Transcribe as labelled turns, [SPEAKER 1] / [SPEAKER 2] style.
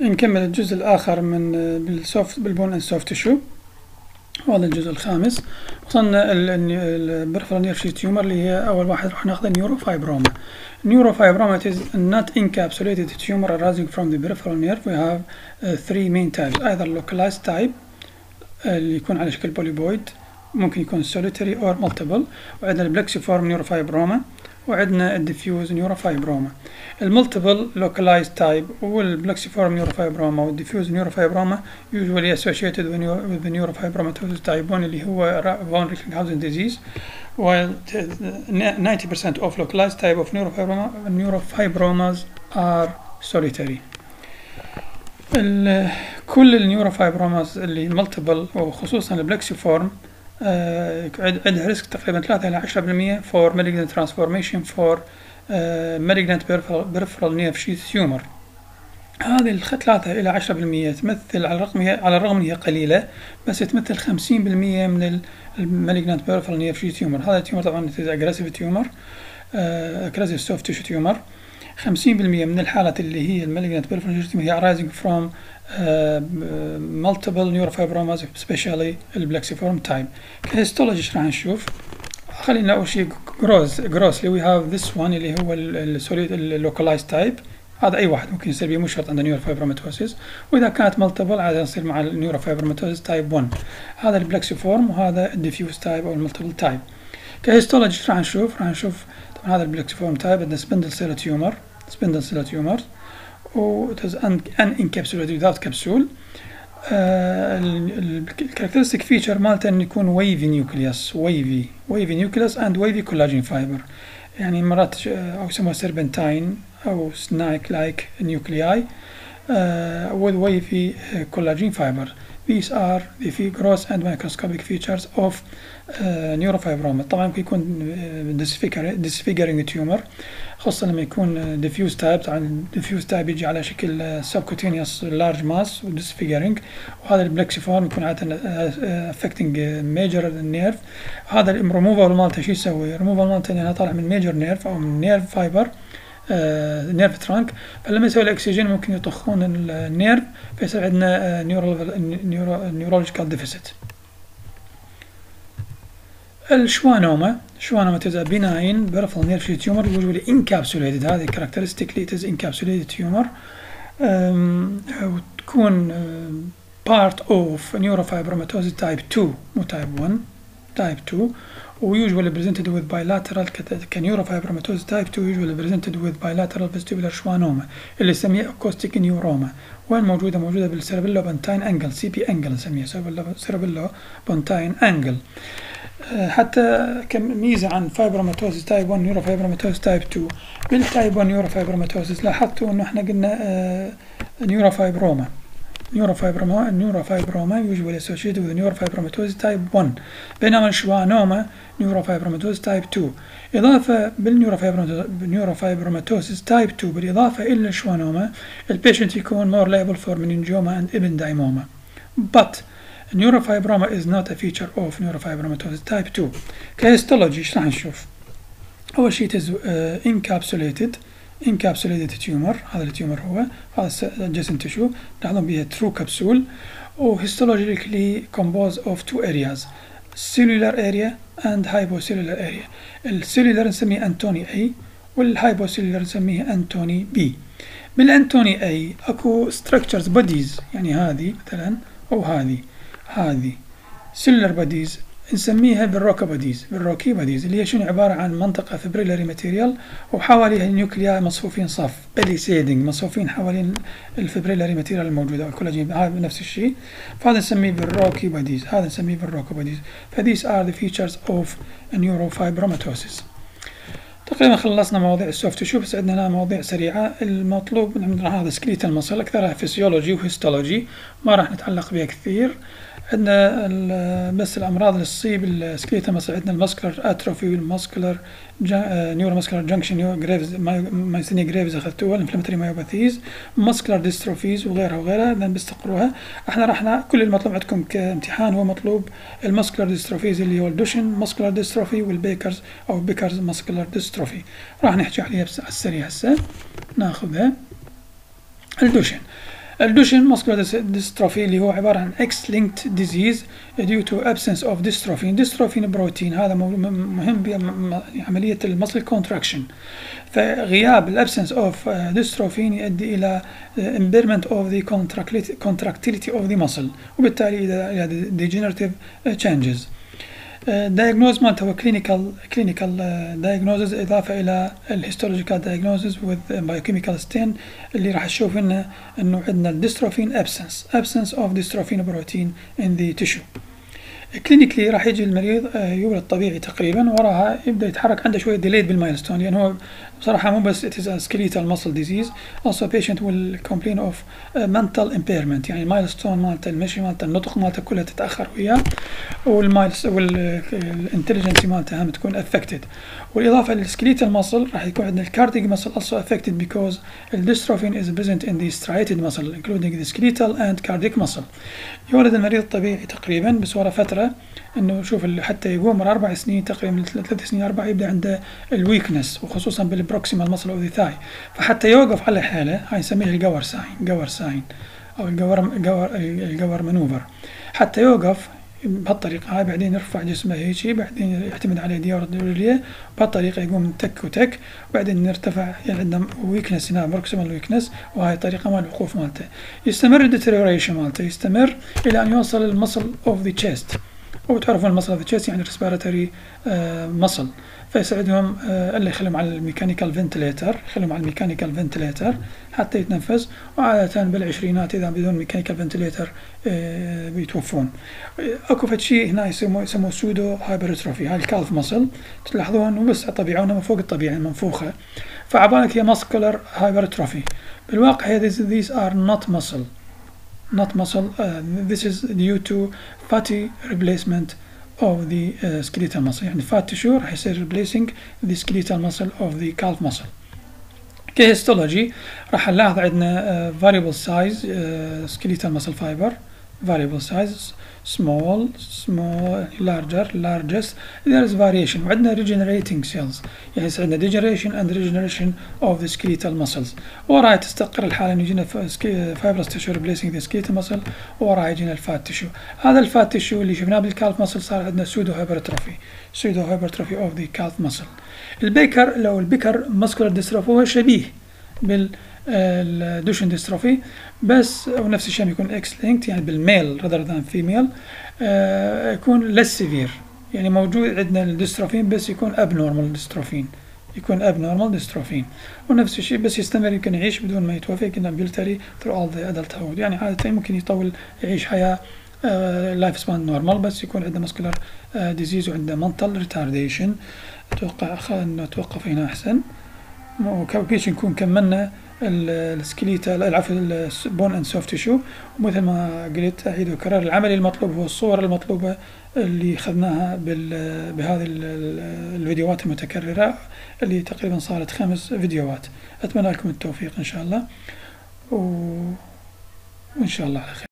[SPEAKER 1] نكمل الجزء الآخر من بال soft بال bone and soft tissue وهذا الجزء الخامس. وصلنا ال peripheral nerve tumor اللي هي أول واحد راح ناخذ ال neurofibroma neurofibroma is not encapsulated tumor arising from the peripheral nerve. We have uh, three main types. Either localized type اللي يكون على شكل polypoid ممكن يكون solitary or multiple. وعندنا ال plexiform neurofibroma وعندنا ال diffuse neurofibroma ال multiple localized type وال plexiform neurofibroma وال diffuse neurofibroma associated with the neurofibromatosis type 1 اللي هو von Recklinghausen disease while 90% of localized type of neurofibroma, neurofibromas are solitary كل ال neurofibromas اللي multiple وخصوصا ال plexiform آه، عندها risk تقريبا 3 إلى 10% for malignant transformation for uh, malignant peripheral nerve sheath tumor هذه 3 إلى 10% تمثل على الرغم على الرغم هي قليلة بس تمثل 50% من المالجنت peripheral nerve sheath tumor هذا التيومر طبعا tumor uh, aggressive soft tissue tumor 50% من الحالات اللي هي المالجنت tumor هي arising from multiple neuropibromas especially البلكسيفورم type. ك histology راح نشوف؟ خلينا أول شيء gross grossly we have this one اللي هو ال solid ال localized type هذا أي واحد ممكن يصير به مو شرط عنده neurofibromatosis وإذا كانت multiple عاد يصير مع ال neurofibromatosis type 1 هذا ال plexiform وهذا ال diffuse type أو ال multiple type ك histology راح نشوف؟ راح نشوف هذا ال plexiform type عندنا spindle cell tumor spindle cell tumor و it is unencapsulated without capsule. ال characteristic feature مالته إنه يكون wavy nucleus wavy wavy nucleus and wavy collagen fiber يعني مرات أو يسموها serpentine أو snake like nuclei with wavy collagen fiber. These are the gross and microscopic features of uh, neurofibroma طبعا ممكن يكون disfiguring tumor خاصة لما يكون diffuse type طبعا diffuse type يجي على شكل subcutaneous large mass و disfiguring وهذا ال plexiform يكون عادة affecting major nerve هذا الريموفال مالته شو يسوي؟ الريموفال مالته لأنه طالع من major nerve أو من nerve fiber آه، nerve trunk فلما يسوي ال excision ممكن يطخون ال nerve فيصير عندنا neurological deficit ال schwannoma schwannoma it is benign peripheral nerve tumor usually encapsulated هذه characteristic اللي it is encapsulated tumor وتكون part of neuro neurofibromatosis type 2 مو type 1 type 2 usually presented with bilateral neurofibromatosis type 2 usually presented with bilateral vestibular schwannoma اللي نسميها acoustic neuroma وين موجودة؟ موجودة بال cerebellopontine angle CP angle نسميها cerebellopontine angle حتى كميزة عن fibromatosis type 1 neurofibromatosis type 2 بال type 1 neurofibromatosis لاحظتوا إنه إحنا قلنا neurofibroma neurofibroma neurofibroma usually associated with neurofibromatosis type 1 بينما ال schwannoma neurofibromatosis type 2 إضافة بال neurofibromatosis type 2 بالإضافة إلى ال schwannoma ال patient يكون more liable for meningioma and ependymoma but neurofibroma is not a feature of neurofibromatosis type 2 ك histology إيش راح نشوف أول شيء uh, encapsulated encapsulated tumor هذا ال tumor هو هذا الجسم تشو تلاحظون بها true capsule و histologically composed of two areas cellular area and hypocellular area ال cellular نسميه Antoni A وال hypocellular نسميه Antoni B بال Antoni A أكو structures bodies يعني هذه مثلا أو هذه هذه cellular bodies نسميها Verocay bodies Verocay bodies اللي هي شنو؟ عبارة عن منطقة fibrillary material وحواليها ال nuclei مصفوفين صف palisading مصفوفين حوالين ال fibrillary material الموجودة الكولاجين هذا نفس الشيء. فهذا نسميه Verocay bodies هذا نسميه Verocay bodies ف these are the features of neurofibromatosis. تقريبا خلصنا مواضيع ال soft tissue بس عندنا مواضيع سريعة. المطلوب من هذا skeletal muscle أكثرها physiology و histology ما راح نتعلق بها كثير. عندنا بس الأمراض اللي تصيب ال skeletal muscle عندنا ال muscular atrophy وال muscular neuromuscular junction gravis myasthenia gravis اخذتوها ال inflammatory myopathies muscular dystrophies وغيرها وغيرها. اذا بس تقروها إحنا راح كل المطلوب عندكم كامتحان هو مطلوب. ال muscular dystrophies اللي هو ال Duchenne muscular dystrophy وال Becker's أو Becker's muscular dystrophy راح نحكي عليها بس على السريع هسه. ناخذها. ال Duchenne ال Duchenne muscular dystrophy اللي هو عبارة عن X linked disease due to absence of dystrophin dystrophin protein هذا مهم بعملية ال muscle contraction. فغياب ال absence of dystrophin يؤدي إلى impairment of the contractility of the muscle. وبالتالي إلى degenerative changes. diagnosis مالته هو clinical clinical diagnosis إضافة إلى ال histological diagnosis with biochemical stain اللي راح تشوف انه إنه عندنا ال dystrophin absence absence of dystrophin protein in the tissue clinically راح يجي المريض يولد طبيعي تقريبا وراها يبدأ يتحرك عنده شوية delayed بال milestone يعني هو بصراحة مو بس it is a skeletal muscle disease also patient will complain of mental impairment يعني ال milestone مالته المشي مالته النطق مالته كلها تتأخر وياه وال milestone وال intelligence مالته هم تكون affected. والإضافة لل skeletal muscle راح يكون عندنا ال cardiac muscle also affected because ال dystrophin is present in the striated muscle including the skeletal and cardiac muscle. يولد المريض طبيعي تقريبا بس ورا فترة إنه شوف حتى يقوم من أربع سنين تقريبا ثلاث سنين أربع يبدأ عنده ال weakness وخصوصا بال proximal muscle of the فحتى يوقف على حاله هاي نسميه ال Gower sign Gower sign أو ال Gower ال Gower ال Gower maneuver حتى يوقف بهالطريقة هاي بعدين يرفع جسمه هيجي بعدين يعتمد على ديار الدولية بهالطريقة يقوم تك وتك وبعدين نرتفع يعني عندنا weakness هنا proximal weakness وهاي طريقة مال الوقوف مالته. يستمر ال deterioration مالته يستمر إلى أن يوصل ال muscle of the chest وتعرفون ال muscle of the chest يعني respiratory muscle. فيساعدهم اللي يخليهم على ال mechanical ventilator يخليهم على ال mechanical ventilator حتى يتنفس وعادة بالعشرينات إذا بدون mechanical ventilator بيتوفون. أكو فد شيء هنا يسموه يسموه pseudo hypertrophy. هاي ال calf muscle. تلاحظون وسع طبيعة من فوق الطبيعة منفوخة. فعبالك هي muscular hypertrophy. بالواقع هي these are not muscle. Not muscle uh, this is due to fatty replacement of the uh, skeletal muscle يعني fat tissue راح يصير replacing the skeletal muscle of the calf muscle كهيستولوجي راح نلاحظ عندنا uh, variable size uh, skeletal muscle fiber variable size small small larger largest there is variation وعندنا regenerating cells يعني عندنا degeneration and regeneration of the skeletal muscles وراها تستقر الحالة انه يجينا fibrous tissue replacing the skeletal muscle وراها يجينا الفات tissue هذا الفات tissue اللي شفناه بالكالف muscle صار عندنا pseudo hypertrophy pseudo hypertrophy of the calf muscle البيكر لو ال Becker muscular dystrophy هو شبيه بال ال Duchenne dystrophy بس أو نفس الشيء يكون X linked يعني بال male than female آه يكون less severe. يعني موجود عندنا ال dystrophin بس يكون abnormal dystrophin يكون abnormal dystrophin ونفس الشيء بس يستمر يمكن يعيش بدون ما يتوفى يمكن ambulatory throughout the adulthood. يعني عادة ممكن يطول يعيش حياة life span normal بس يكون عنده muscular disease وعنده mental retardation أتوقع انه توقف هنا أحسن. وكيف نكون كملنا ال skeletal العفوا ال bone and soft tissue ومثل ما قلت اعيد وكرر العمل المطلوب هو الصور المطلوبة اللي أخذناها بهذه الفيديوهات المتكررة اللي تقريبا صارت خمس فيديوهات. أتمنى لكم التوفيق إن شاء الله. وإن شاء الله على خير.